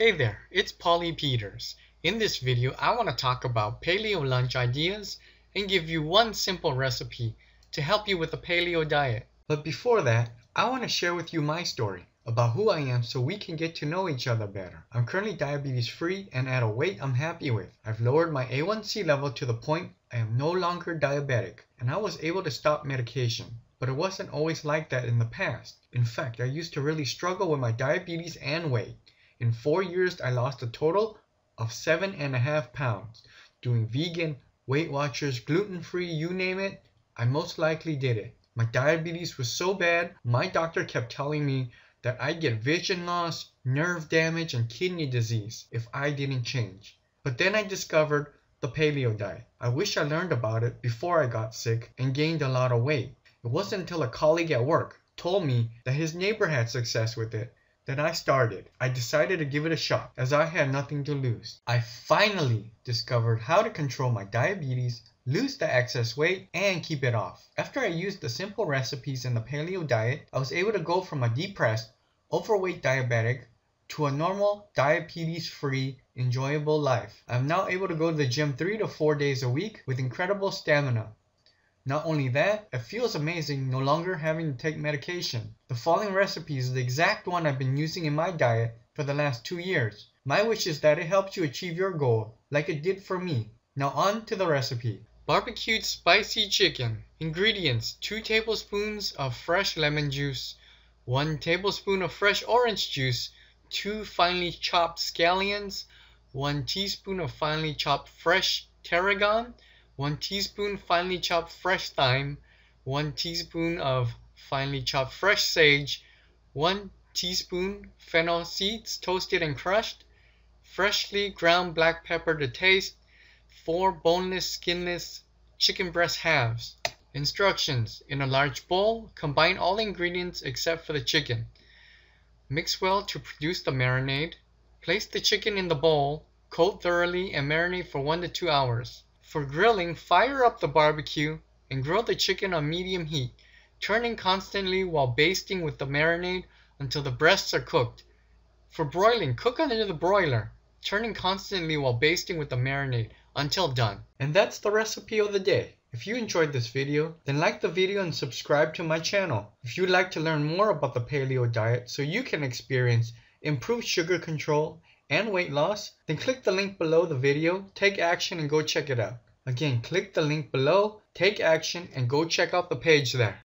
Hey there, it's Paulee Peters. In this video, I want to talk about paleo lunch ideas and give you one simple recipe to help you with the paleo diet. But before that, I want to share with you my story about who I am so we can get to know each other better. I'm currently diabetes free and at a weight I'm happy with. I've lowered my A1C level to the point I am no longer diabetic and I was able to stop medication. But it wasn't always like that in the past. In fact, I used to really struggle with my diabetes and weight. In four years, I lost a total of seven and a half pounds. Doing vegan, Weight Watchers, gluten free, you name it, I most likely did it. My diabetes was so bad, my doctor kept telling me that I'd get vision loss, nerve damage, and kidney disease if I didn't change. But then I discovered the paleo diet. I wish I learned about it before I got sick and gained a lot of weight. It wasn't until a colleague at work told me that his neighbor had success with it that I started. I decided to give it a shot as I had nothing to lose. I finally discovered how to control my diabetes, lose the excess weight, and keep it off. After I used the simple recipes in the paleo diet, I was able to go from a depressed, overweight diabetic to a normal, diabetes free, enjoyable life. I'm now able to go to the gym three to four days a week with incredible stamina. Not only that, it feels amazing no longer having to take medication. The following recipe is the exact one I've been using in my diet for the last two years. My wish is that it helps you achieve your goal like it did for me. Now on to the recipe. Barbecued spicy chicken. Ingredients 2 tablespoons of fresh lemon juice, 1 tablespoon of fresh orange juice, 2 finely chopped scallions, 1 teaspoon of finely chopped fresh tarragon, 1 teaspoon finely chopped fresh thyme, 1 teaspoon of finely chopped fresh sage, 1 teaspoon fennel seeds toasted and crushed, freshly ground black pepper to taste, 4 boneless skinless chicken breast halves. Instructions In a large bowl, combine all ingredients except for the chicken. Mix well to produce the marinade. Place the chicken in the bowl, coat thoroughly, and marinate for 1 to 2 hours. For grilling, fire up the barbecue and grill the chicken on medium heat, turning constantly while basting with the marinade until the breasts are cooked. For broiling, cook under the broiler, turning constantly while basting with the marinade until done. And that's the recipe of the day. If you enjoyed this video, then like the video and subscribe to my channel. If you'd like to learn more about the paleo diet so you can experience improved sugar control and weight loss, then click the link below the video, take action and go check it out. Again, click the link below, take action and go check out the page there.